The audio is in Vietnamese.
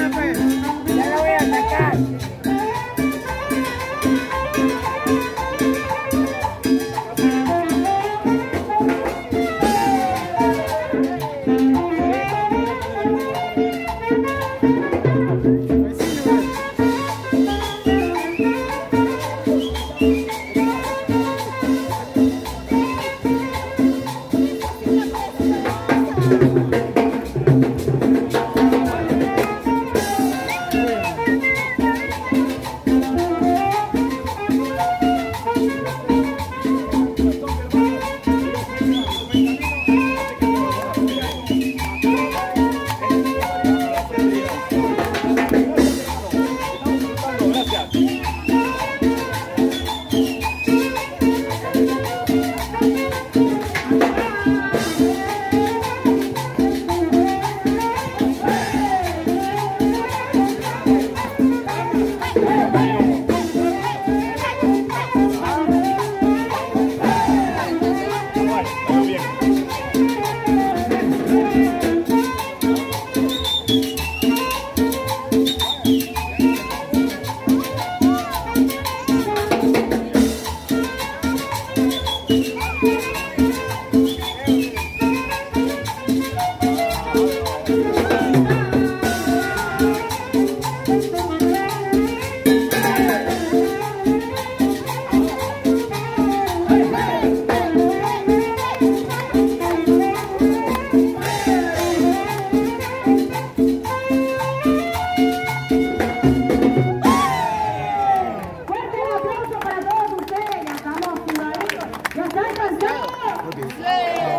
Jennifer. Right. Obrigado.